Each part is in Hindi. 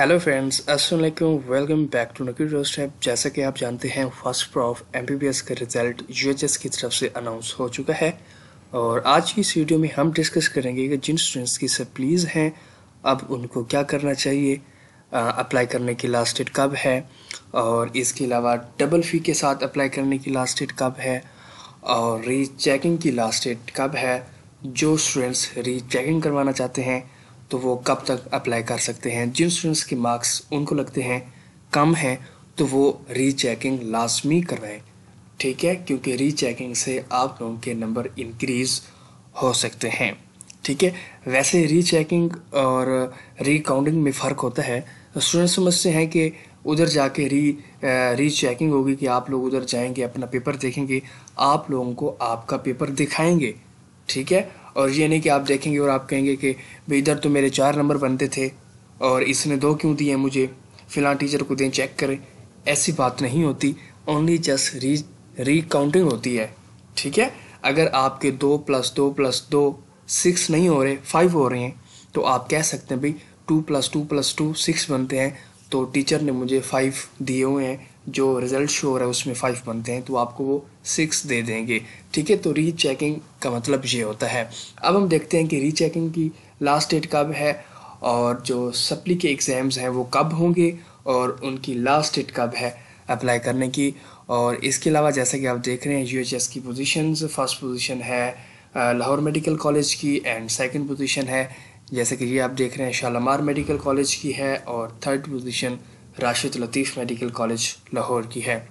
हेलो फ्रेंड्स अस्सलाम वालेकुम वेलकम बैक टू नकी रोस्ट ऐप जैसा कि आप जानते हैं फ़र्स्ट प्रॉफ एम का रिज़ल्ट यूएचएस की तरफ़ से अनाउंस हो चुका है। और आज की इस वीडियो में हम डिस्कस करेंगे कि जिन स्टूडेंट्स की सप्लीज़ हैं, अब उनको क्या करना चाहिए अप्लाई करने की लास्ट डेट कब है, और इसके अलावा डबल फ़ी के साथ अप्लाई करने की लास्ट डेट कब है, और री चेकिंग की लास्ट डेट कब है, जो स्टूडेंट्स री चेकिंग करवाना चाहते हैं तो वो कब तक अप्लाई कर सकते हैं? जिन स्टूडेंट्स के मार्क्स उनको लगते हैं कम हैं तो वो री चेकिंग लाजमी करवाएँ। ठीक है? क्योंकि री चेकिंग से आप लोगों के नंबर इंक्रीज़ हो सकते हैं। ठीक है? वैसे री चेकिंग और री काउंटिंग में फ़र्क होता है। स्टूडेंट्स समझते हैं कि उधर जाके री री चेकिंग होगी कि आप लोग उधर जाएँगे, अपना पेपर देखेंगे, आप लोगों को आपका पेपर दिखाएँगे। ठीक है? और ये नहीं कि आप देखेंगे और आप कहेंगे कि भाई इधर तो मेरे चार नंबर बनते थे और इसने दो क्यों दिए मुझे? फ़िलहाल टीचर को दें चेक करें। ऐसी बात नहीं होती। ओनली जस्ट री री काउंटिंग होती है। ठीक है? अगर आपके दो प्लस दो प्लस दो सिक्स नहीं हो रहे फाइव हो रहे हैं तो आप कह सकते हैं, भाई two plus two plus two six बनते हैं। तो टीचर ने मुझे फाइव दिए हुए हैं। जो रिज़ल्ट शो हो रहा है, उसमें फाइव बनते हैं तो आपको वो सिक्स दे देंगे। ठीक है? तो री चेकिंग का मतलब ये होता है। अब हम देखते हैं कि री चेकिंग की लास्ट डेट कब है और जो सप्ली के एग्ज़ाम्स हैं, वो कब होंगे और उनकी लास्ट डेट कब है अप्लाई करने की। और इसके अलावा जैसा कि आप देख रहे हैं UHS की पोजिशन फ़र्स्ट पोजिशन है लाहौर मेडिकल कॉलेज की एंड सेकेंड पोजिशन है। जैसे कि ये आप देख रहे हैं, शालामार मेडिकल कॉलेज की है और third position Rashid Latif medical college Lahore की है।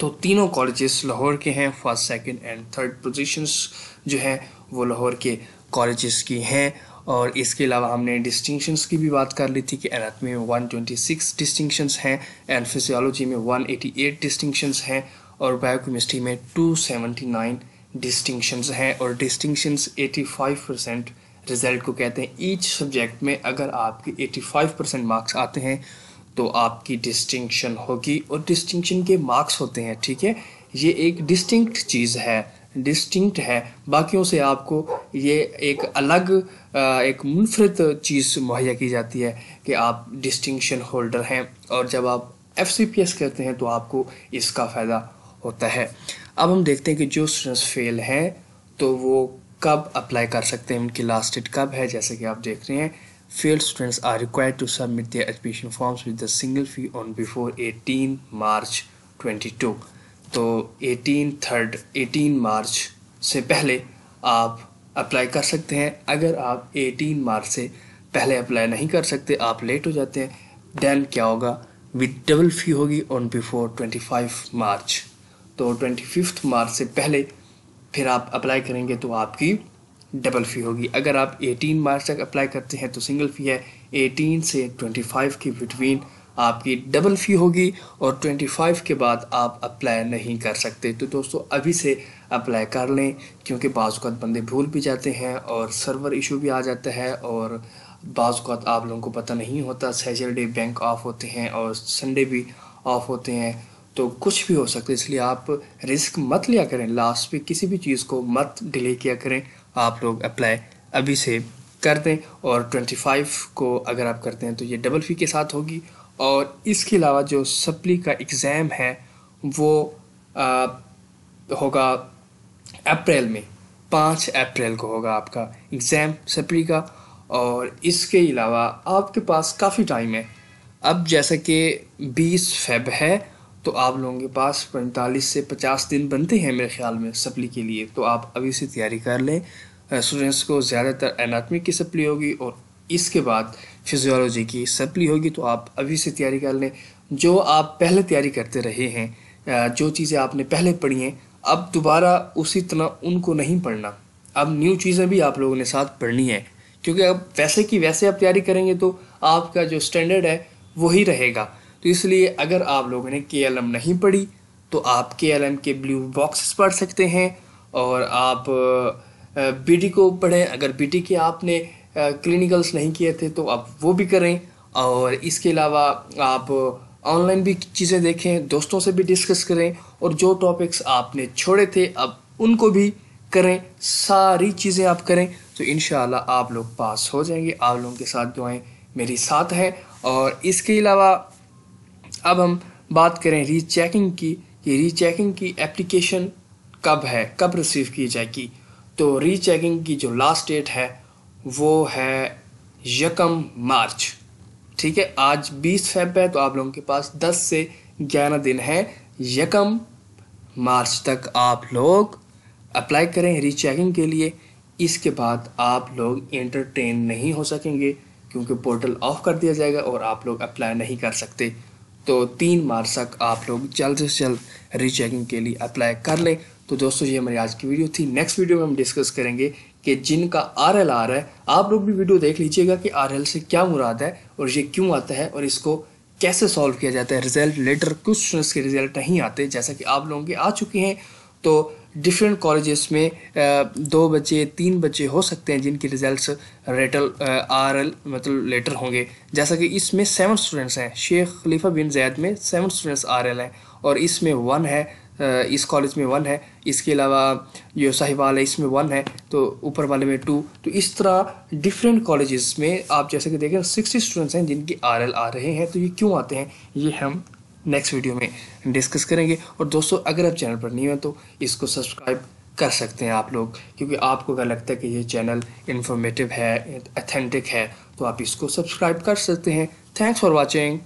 तो तीनों कॉलेजेस लाहौर के हैं first second and third positions जो हैं, वो लाहौर के कॉलेजेस की हैं। और इसके अलावा हमने डिस्टिंक्शंस की भी बात कर ली थी कि एनाटमी में 126 डिस्टिंक्शंस हैं एंड फिजियोलॉजी में 188 डिस्टिंक्शंस हैं और बायोकेमिस्ट्री में 279 डिस्टिंक्शंस हैं। और डिस्टिंक्शंस 85 परसेंट रिज़ल्ट को कहते हैं। ईच सब्जेक्ट में अगर आपके 85 परसेंट मार्क्स आते हैं तो आपकी डिस्टिंक्शन होगी और डिस्टिंक्शन के मार्क्स होते हैं, ठीक है? ये एक डिस्टिंक्ट चीज़ है डिस्टिंक्ट है। बाकियों से आपको ये एक अलग एक मुनफरद चीज़ मुहैया की जाती है कि आप डिस्टिंक्शन होल्डर हैं और जब आप एफ़ सी पी एस करते हैं तो आपको इसका फ़ायदा होता है। अब हम देखते हैं कि जो स्टूडेंट्स फेल हैं तो वो कब अप्लाई कर सकते हैं? उनकी लास्ट डेट कब है? जैसे कि आप देख रहे हैं failed students are required to submit their application forms with a single fee on before 18 March 22 तो 18 थर्ड 18 मार्च से पहले आप अप्लाई कर सकते हैं। अगर आप 18 मार्च से पहले अप्लाई नहीं कर सकते, आप लेट हो जाते हैं देन क्या होगा? विद डबल फ़ी होगी ऑन बिफोर 25 मार्च तो ट्वेंटी मार्च से पहले फिर आप अप्लाई करेंगे तो आपकी डबल फ़ी होगी। अगर आप 18 मार्च तक अप्लाई करते हैं तो सिंगल फ़ी है। 18 से 25 के बिटवीन आपकी डबल फ़ी होगी और 25 के बाद आप अप्लाई नहीं कर सकते। तो दोस्तों, अभी से अप्लाई कर लें, क्योंकि बाज़ात बंदे भूल भी जाते हैं और सर्वर इशू भी आ जाता है और बाज़ात आप लोगों को पता नहीं होता सैटरडे बैंक ऑफ़ होते हैं और संडे भी ऑफ़ होते हैं। तो कुछ भी हो सकता है, इसलिए आप रिस्क मत लिया करें। लास्ट पे किसी भी चीज़ को मत डिले किया करें। आप लोग अप्लाई अभी से कर दें और 25 को अगर आप करते हैं तो ये डबल फ़ी के साथ होगी। और इसके अलावा जो सप्ली का एग्ज़ाम है वो आ, होगा अप्रैल में पाँच अप्रैल को होगा आपका एग्ज़ाम सप्ली का। और इसके अलावा आपके पास काफ़ी टाइम है। अब जैसा कि 20 फेब है तो आप लोगों के पास पैंतालीस से पचास दिन बनते हैं मेरे ख्याल में सप्ली के लिए। तो आप अभी से तैयारी कर लें। स्टूडेंट्स को ज़्यादातर एनाटमी की सप्ली होगी और इसके बाद फिजियोलॉजी की सप्ली होगी। तो आप अभी से तैयारी कर लें। जो आप पहले तैयारी करते रहे हैं जो चीज़ें आपने पहले पढ़ी हैं, अब दोबारा उसी तरह उनको नहीं पढ़ना। अब न्यू चीज़ें भी आप लोगों ने साथ पढ़नी है। क्योंकि अब वैसे की वैसे आप तैयारी करेंगे तो आपका जो स्टैंडर्ड है वही रहेगा। तो इसलिए अगर आप लोगों ने के नहीं पढ़ी तो आप के के ब्लू बॉक्सेस पढ़ सकते हैं और आप बी टी को पढ़ें। अगर बी टी के आपने क्लिनिकल्स नहीं किए थे तो आप वो भी करें। और इसके अलावा आप ऑनलाइन भी चीज़ें देखें, दोस्तों से भी डिस्कस करें और जो टॉपिक्स आपने छोड़े थे, अब उनको भी करें। सारी चीज़ें आप करें तो इन आप लोग पास हो जाएँगे। आप लोगों के साथ दुआएँ मेरी साथ हैं। और इसके अलावा अब हम बात करें रीचेकिंग की, कि रीचेकिंग की एप्लीकेशन कब है, कब रिसीव की जाएगी। तो रीचेकिंग की जो लास्ट डेट है, वो है यकम मार्च। ठीक है, आज 20 फेब है तो आप लोगों के पास 10 से 11 दिन है यकम मार्च तक। आप लोग अप्लाई करें रीचेकिंग के लिए। इसके बाद आप लोग एंटरटेन नहीं हो सकेंगे, क्योंकि पोर्टल ऑफ़ कर दिया जाएगा और आप लोग अप्लाई नहीं कर सकते। तो तीन मार्च तक आप लोग जल्द से जल्द रीचेकिंग के लिए अप्लाई कर लें। तो दोस्तों, ये हमारी आज की वीडियो थी। नेक्स्ट वीडियो में हम डिस्कस करेंगे कि जिनका आर एल आ रहा है, आप लोग भी वीडियो देख लीजिएगा कि आर एल से क्या मुराद है और ये क्यों आता है और इसको कैसे सॉल्व किया जाता है। रिज़ल्ट लेटर कुछ के रिज़ल्ट नहीं आते, जैसा कि आप लोगों के आ चुके हैं। तो डिफरेंट कॉलेजेस में दो बच्चे, तीन बच्चे हो सकते हैं जिनके रिजल्ट्स रेटल आर एल मतलब लेटर होंगे। जैसा कि इसमें सेवन स्टूडेंट्स हैं। शेख खलीफा बिन जैद में सेवन स्टूडेंट्स आर एल हैं और इसमें वन है इस कॉलेज में वन है। इसके अलावा जो साहिवाल है, इसमें वन है तो ऊपर वाले में टू तो इस तरह डिफरेंट कॉलेजेस में आप जैसे कि देखें सिक्सटी स्टूडेंट्स हैं जिनके आर एल आ रहे हैं। तो ये क्यों आते हैं? ये हम नेक्स्ट वीडियो में डिस्कस करेंगे। और दोस्तों, अगर आप चैनल पर नहीं हो तो इसको सब्सक्राइब कर सकते हैं आप लोग, क्योंकि आपको अगर लगता है कि ये चैनल इन्फॉर्मेटिव है अथेंटिक है तो आप इसको सब्सक्राइब कर सकते हैं। Thanks for watching